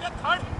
Nhất.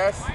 Yes.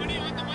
What do you want